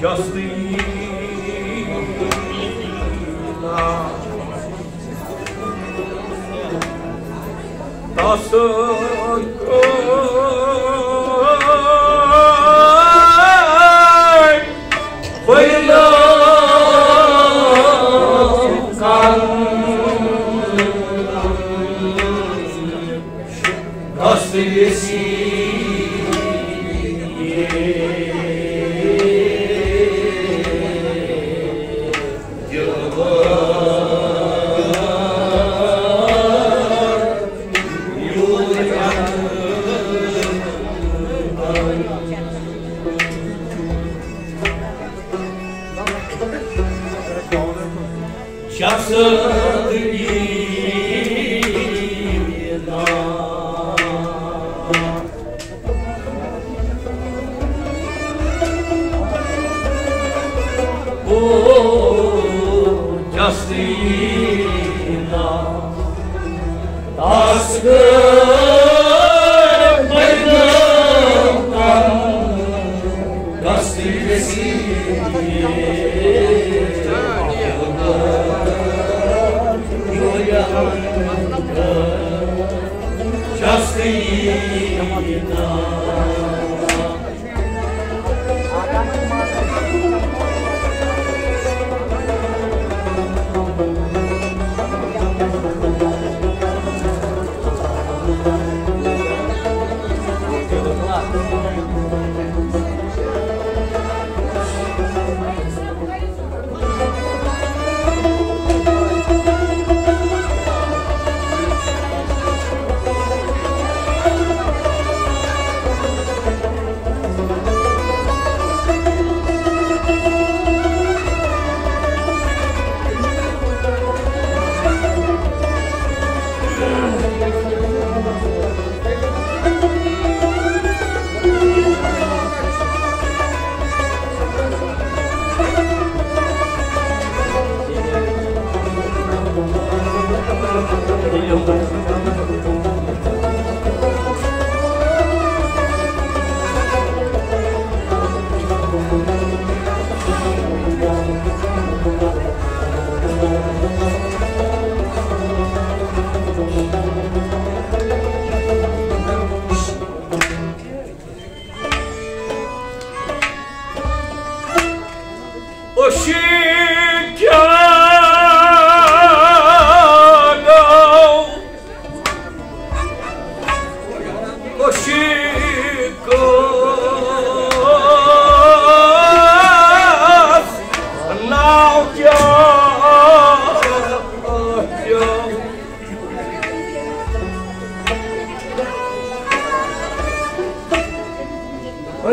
Justina Tasın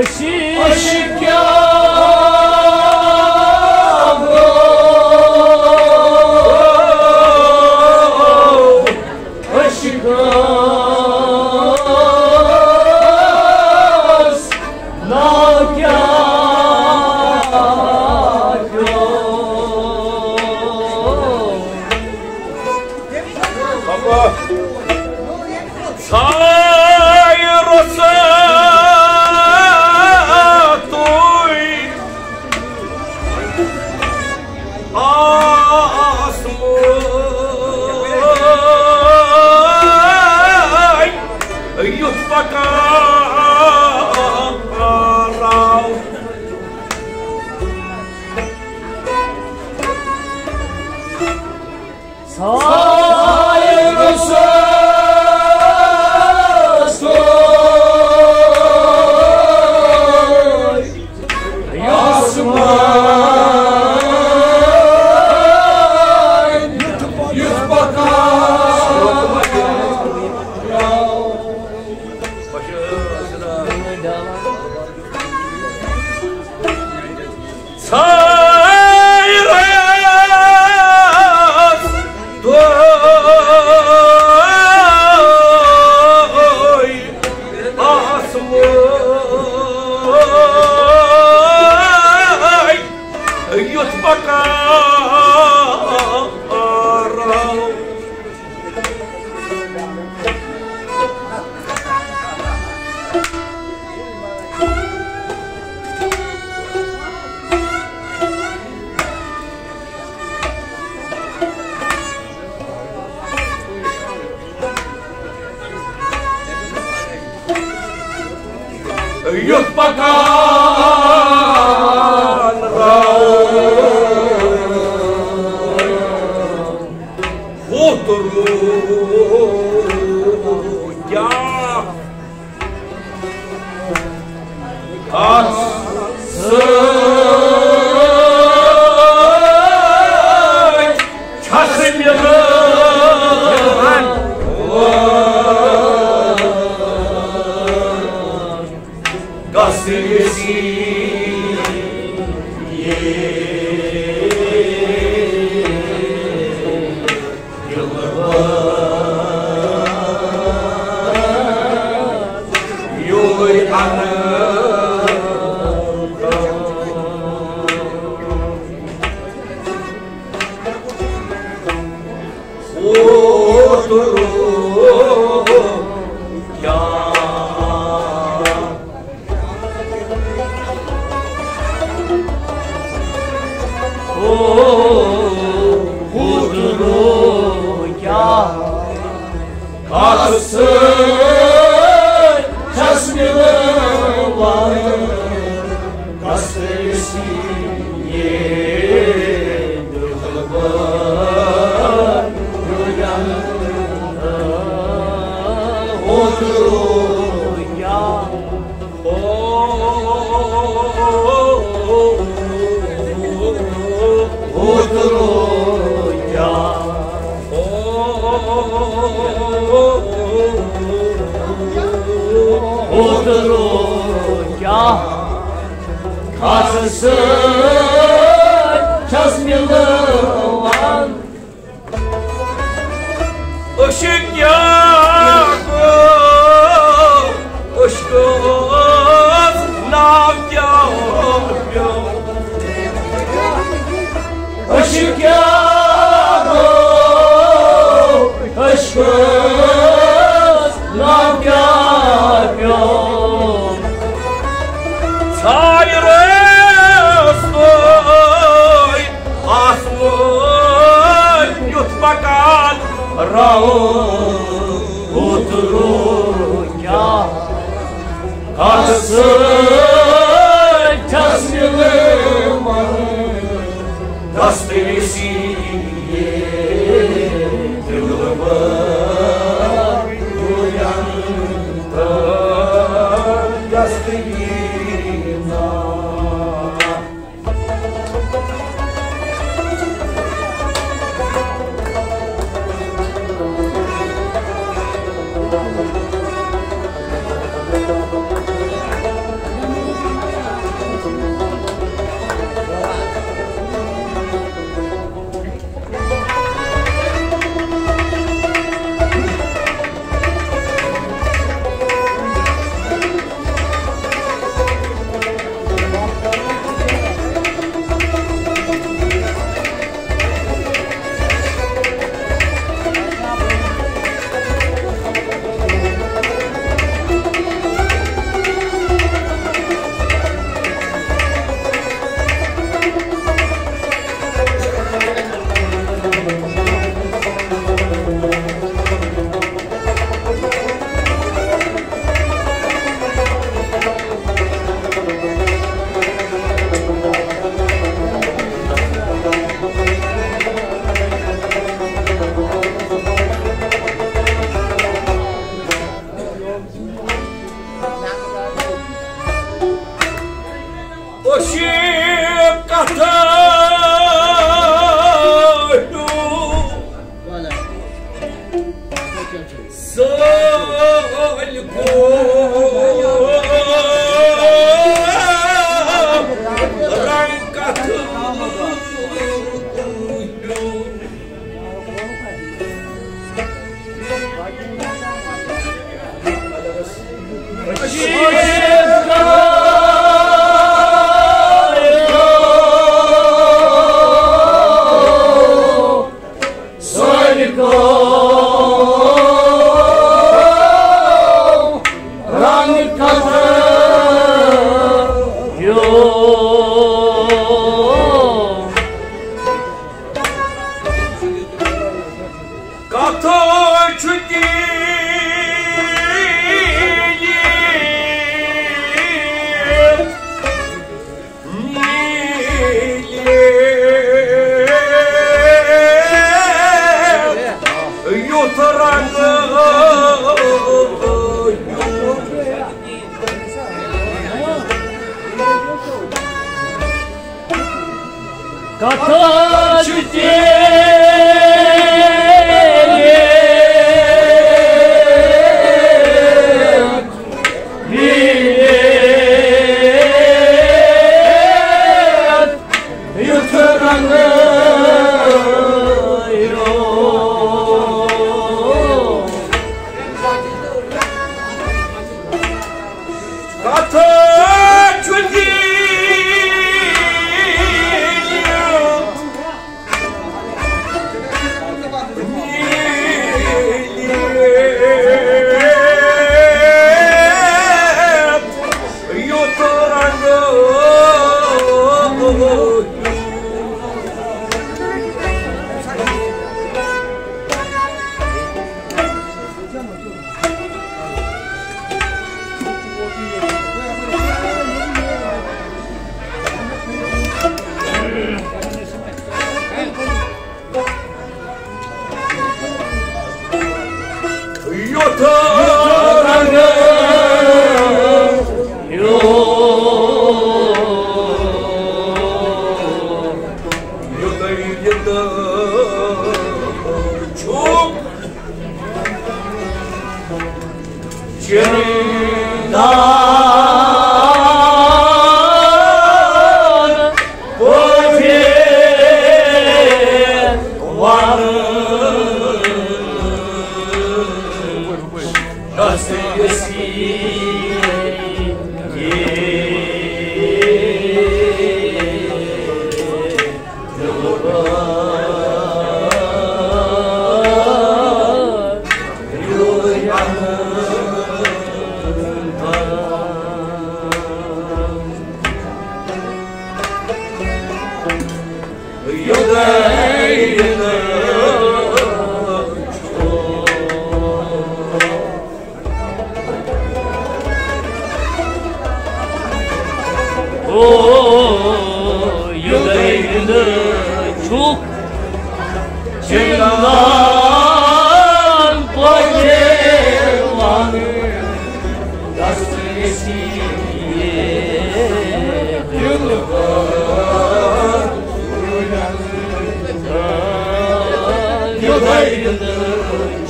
Oxi, Oxi, que ela see. Yeah. 수 toprağı otururken Kası tas yılımanı tas delisi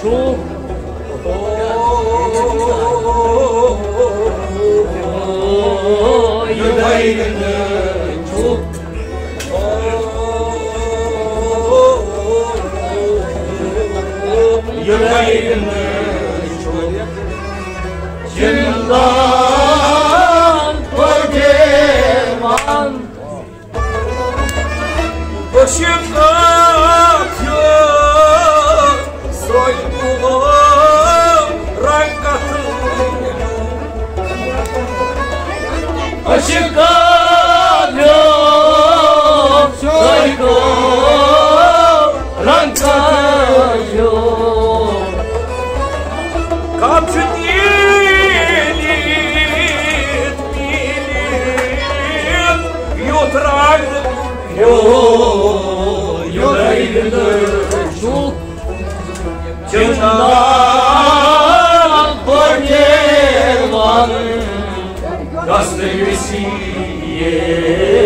çok O yüreğini çok receive.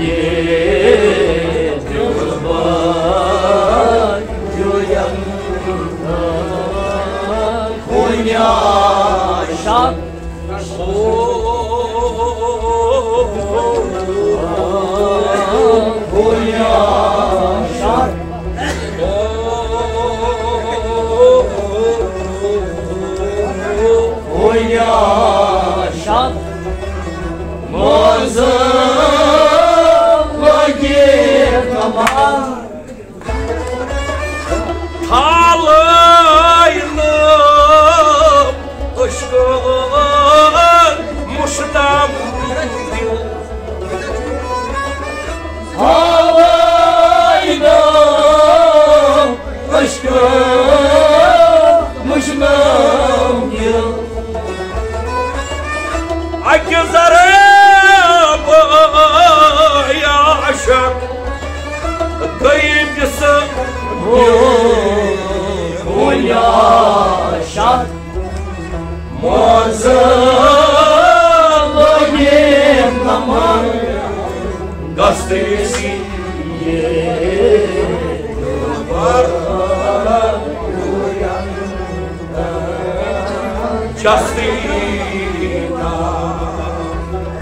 耶。Şak muazzam Vakit namaz Gazetesi Justina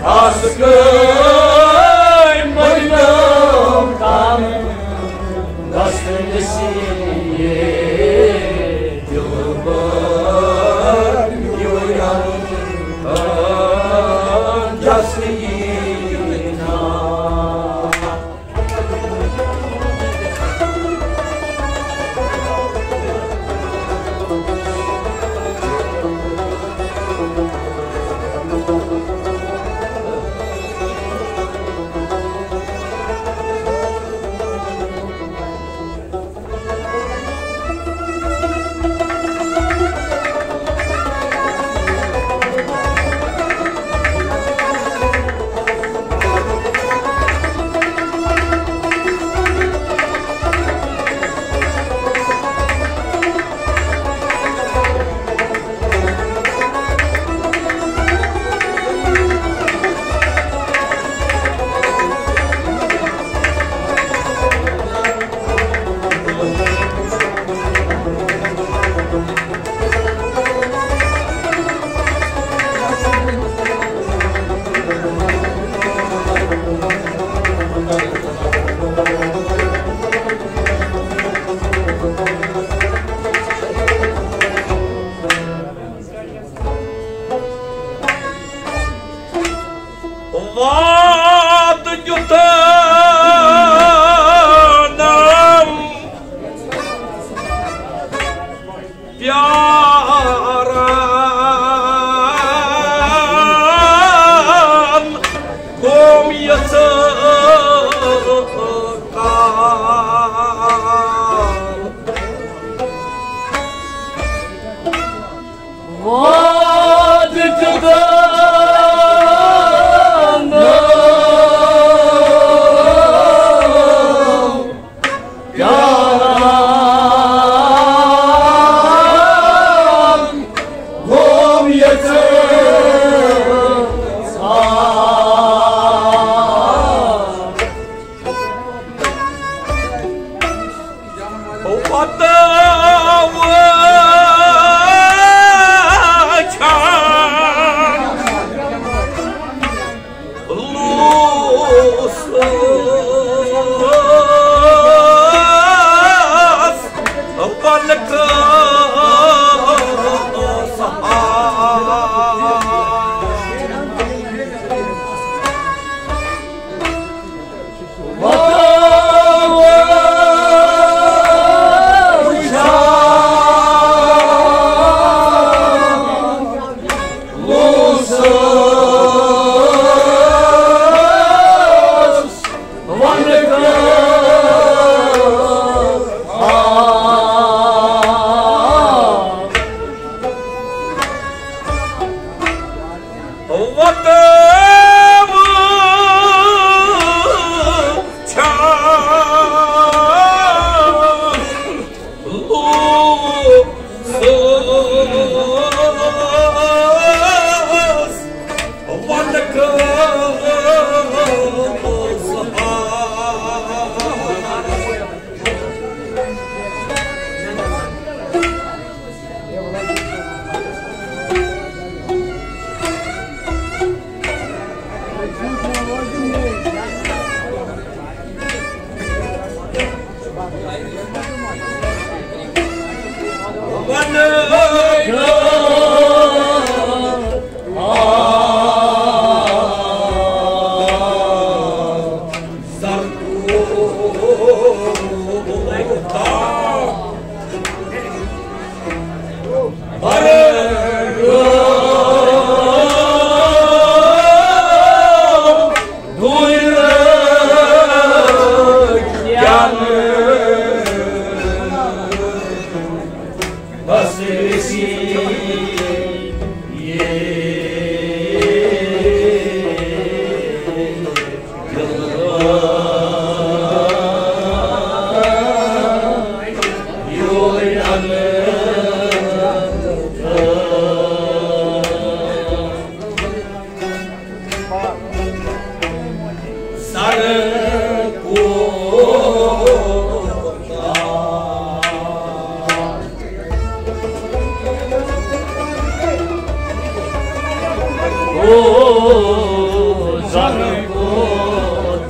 Askın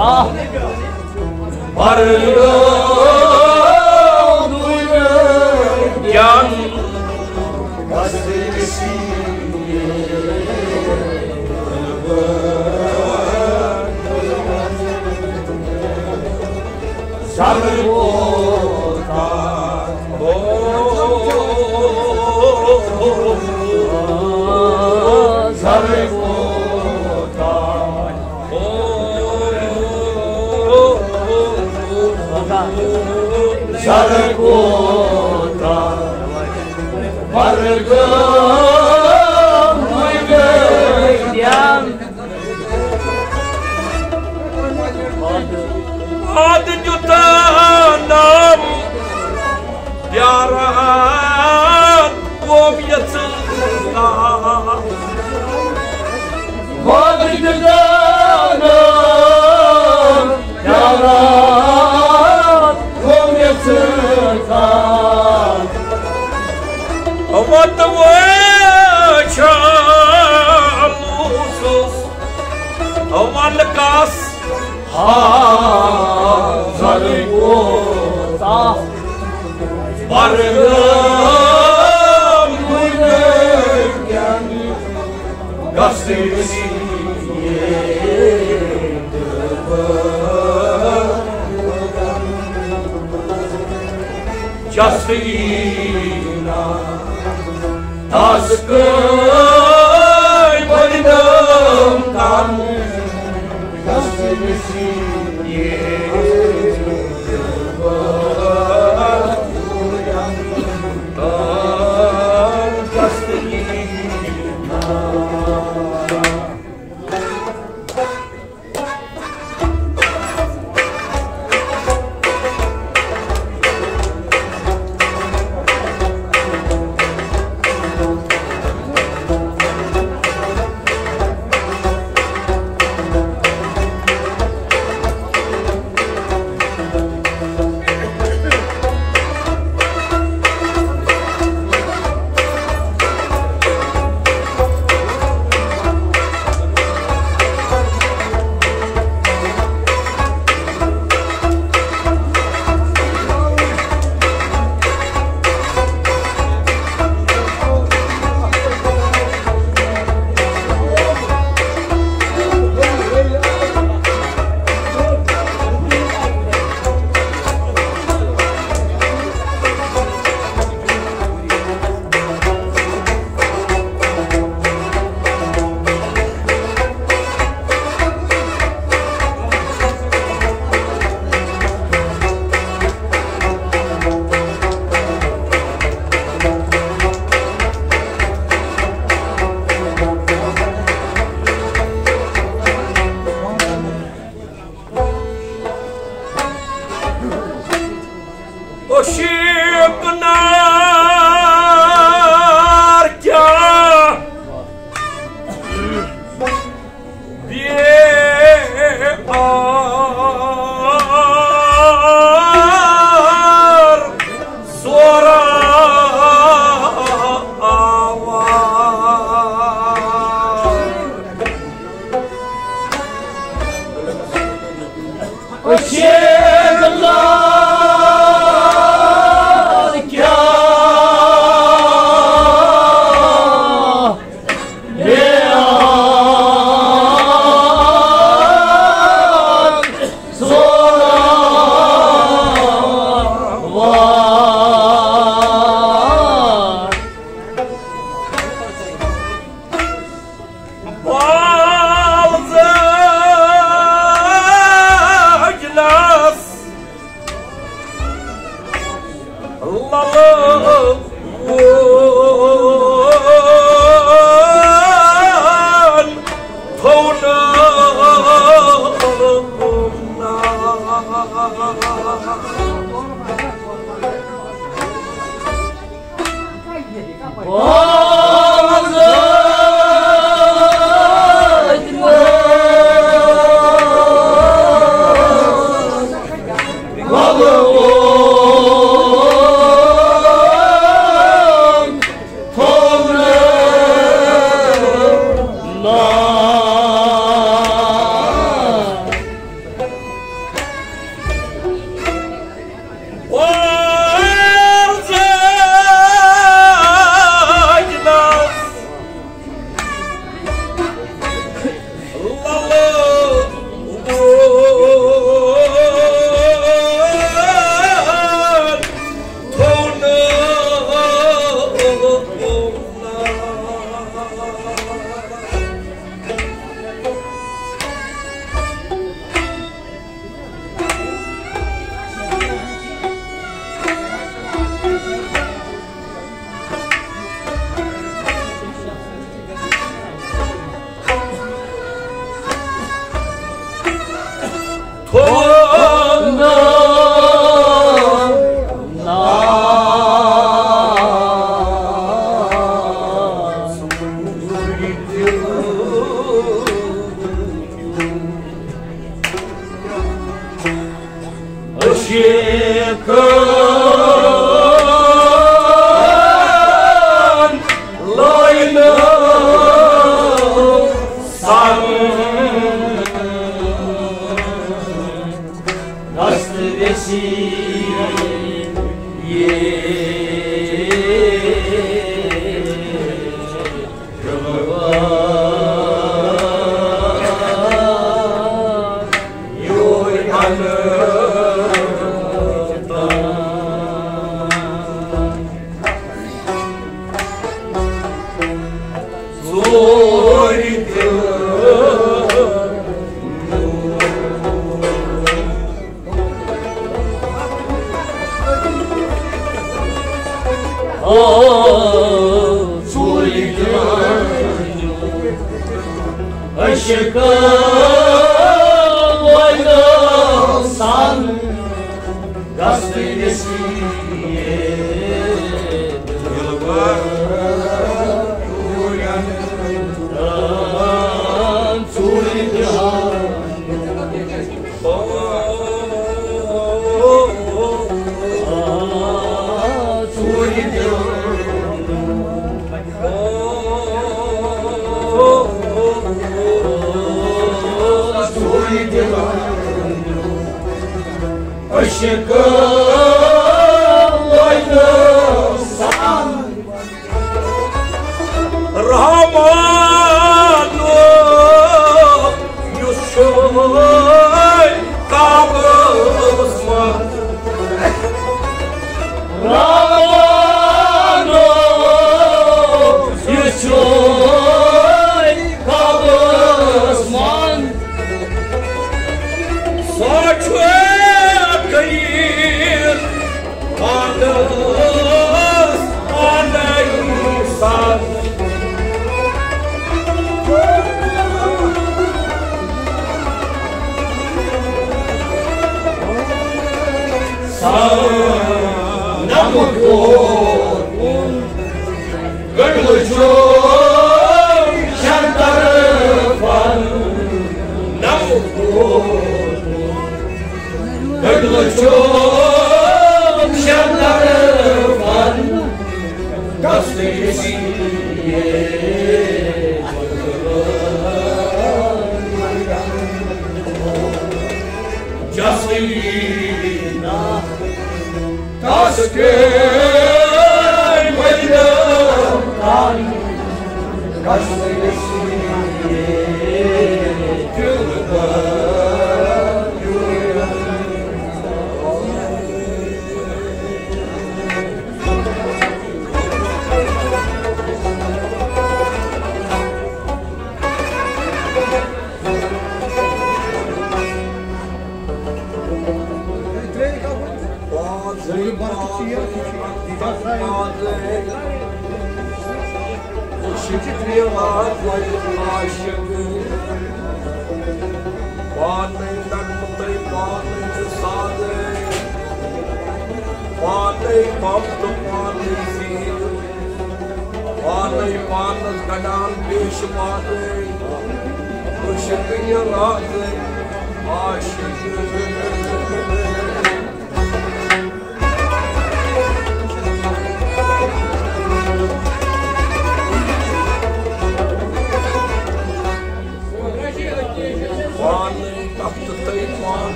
나. 바르고 Sargota, Vargam, muy vedeam. شاء الأسس هم القص حاضر القطع برغم ونرجم قصدي Just the Taskı ship and Hallelujah. Medina, Tasken, Medina, Tasken, சிற்றியவார் வைமாஷங்கு வான்மை நன்முத்தை வான்மை சாது வானை பாப்தும் வானை சீர் வானை பானல் கடால் பேசுமாறு சிற்றியவார் ஆஷங்கு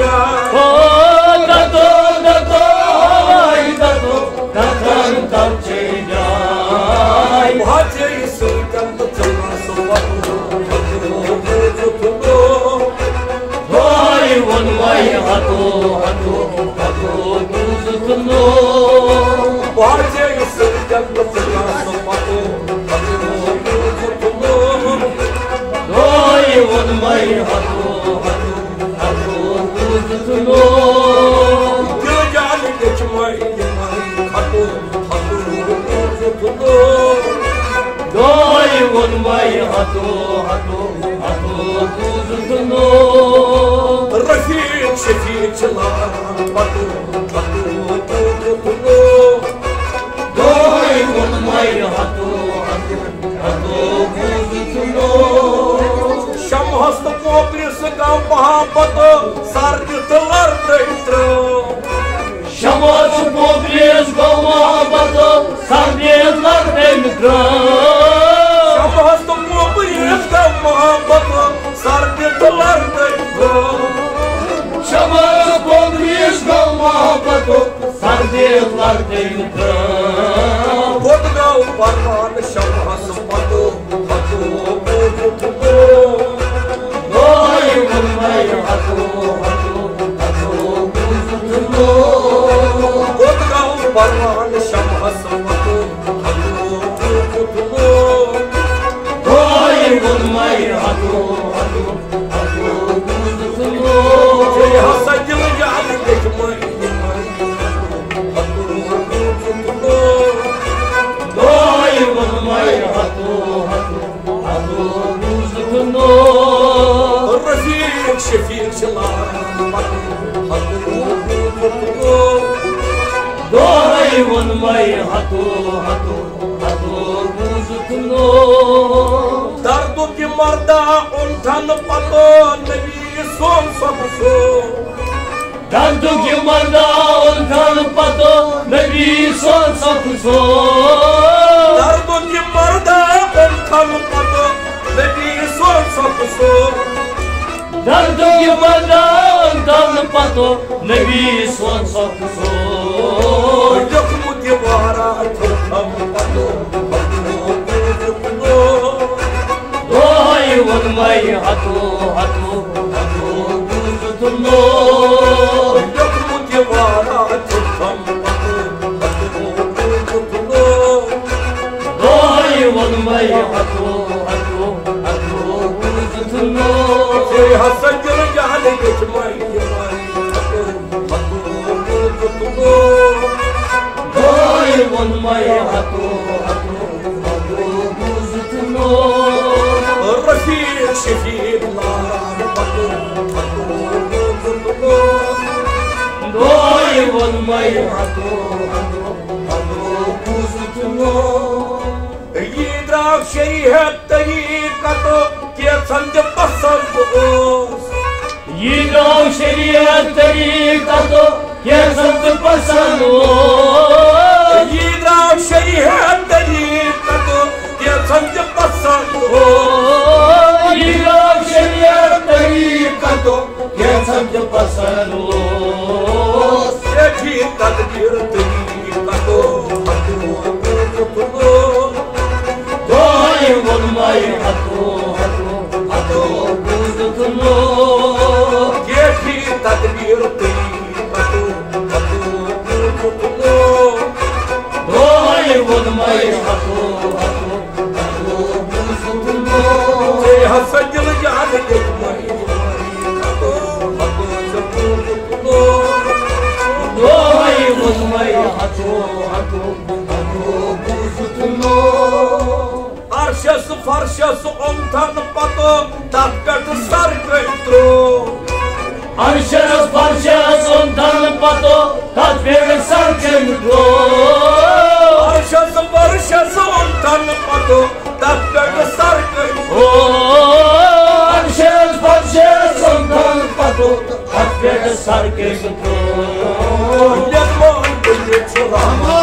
Hallelujah. ونماي هاتو هاتو هاتو توزنو رفيق شفيق شلار باتو باتو توزنو دوي ونماي هاتو هاتو هاتو توزنو شم هست کو برس گام محبت سار Sardırlar devre Kodga uparman şahası patu patu patu patu Noy bulmay hatu hatu hatu patu patu Kodga uparman şahası दर्द की मर्दा उठन पलो नबी सोम सबसो दर्द की मर्दा उठन पतो नबी सोम सबसो दर्द की मर्दा उठन पतो नबी सोम सबसो दर्द की मर्दा उठन पतो नबी सोम सबसो Dohay unmay hatu hatu hatu Gülsütün dohay तरी के सम्झ पसंदी दाक्षर तरी कंदो के پسند اوس Oh, يہو شير farşası on tane pato Takkatı sarkıntro Arşas parças ondan pato Tat verir sarkın do Arşası farşası on tane pato Takkatı sarkıntro Arşas parças ondan pato Tat verir sarkın do Yazman böyle çorama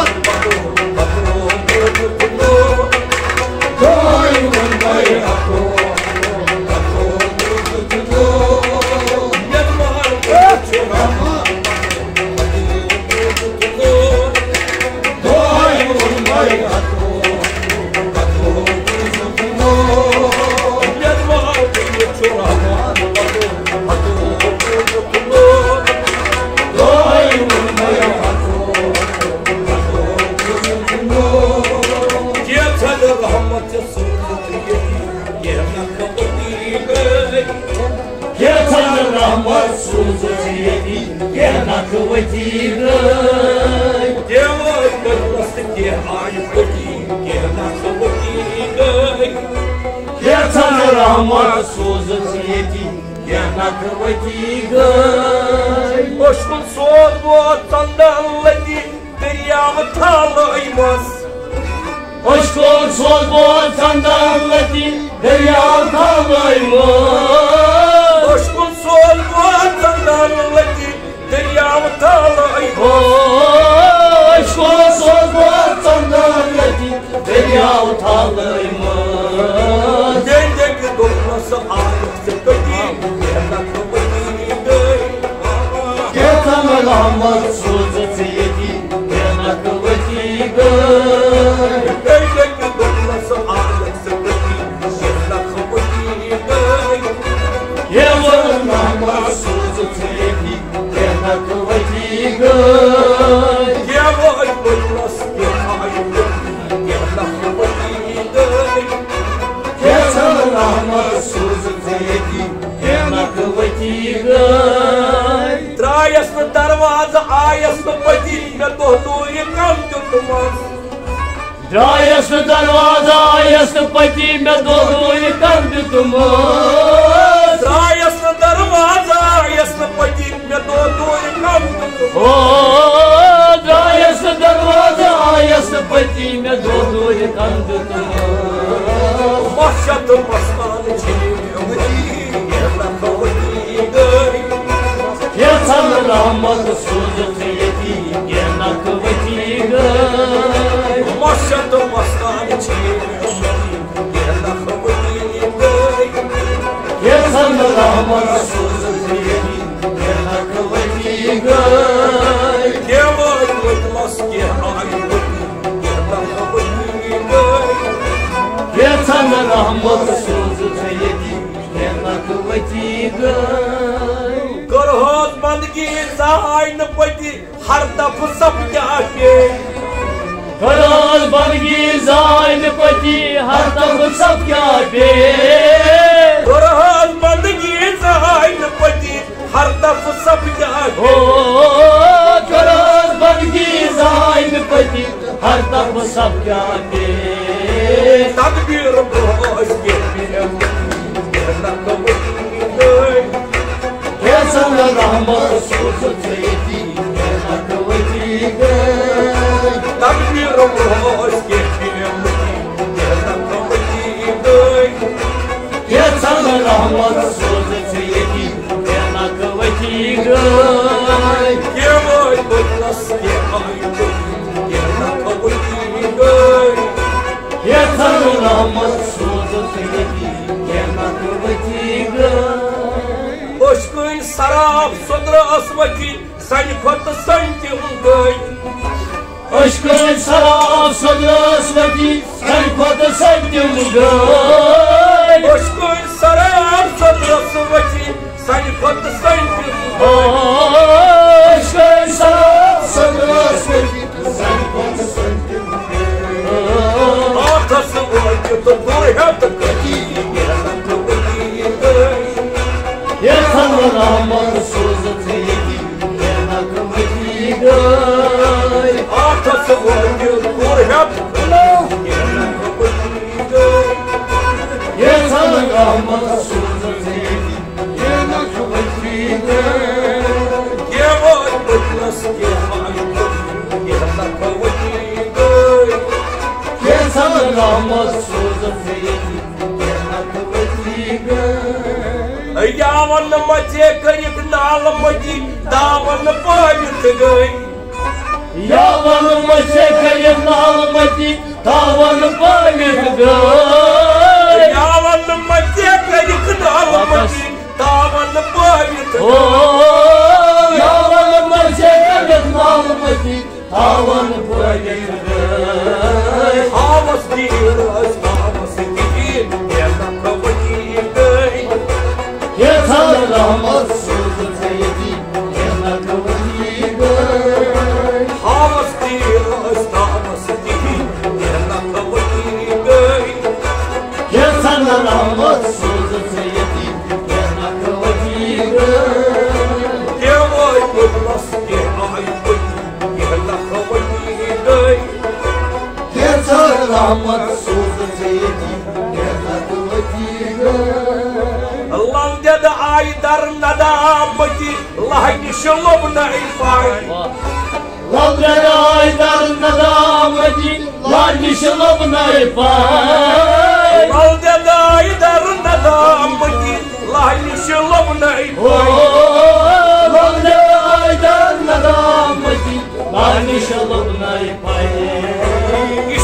Gena kuvveti gay Yavaş başlasın ki ayıp değil Yemek kapatı böyle Yeter rahmet suziyeti Gena kuvveti gay Boşkun soğuk bu sandaleti Deryamı talaymaz Aşkın sol bu sandaleti Derya kalaymış Boşkun soğuk bu Deryamı talaymaz Aşkın sol bu sandaleti Derya kalaymış Dendeki dokunması ayıp sepeti Yemek kapatı böyle Yeter rahmet suziyeti Gena kuvveti दायसि दरवाज़ आयस न पची कंदु द्रायस दरवाज़ा आयस पितो ई کم त Fatime doğdu yıkandı Mahşatın basmanı çiğniyordu Yerden kavuştuydu Yasanın rahmatı suzuk yetim Yerden kavuştuydu Mahşatın basmanı çiğniyordu Yerden kavuştuydu suziyeti Gena kuvveti gay Korhoz bandgi zayn pati sab sab kya हर तक सभो हर तबी कैसी रुपो сарап содрасвати, сань кота санти унгой. Aşkın sana sadrasvati Sen kodu sevdim gay Ошкой сарап содрасвати, сань кота санти унгой. داون مچے کرک نال مچی داون پٲوِتھ گٔے یاون مچے کرک نال مچی داون پٲوِتھ گٔے یاون مچے کرک نال مچی داون پٲوِتھ گٔے یاون مچے کرک نال مچی داون پٲوِتھ گٔے طعمت صوت الله وجد عايدر ندابتي الله يشلبنا عفاي الله وجد عايدر ندابتي الله يشلبنا عفاي الله وجد عايدر ندابتي الله يشلبنا عفاي oh, الله وجد عايدر ندابتي الله يشلبنا عفاي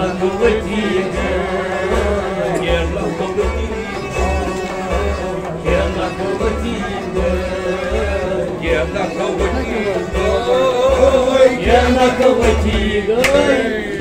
لك وتيجي يا لك وتيجي يا لك وتيجي يا لك وتيجي يا لك وتيجي